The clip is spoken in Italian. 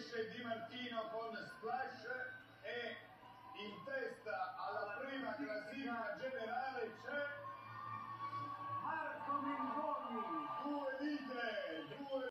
finisce Di Martino con splash.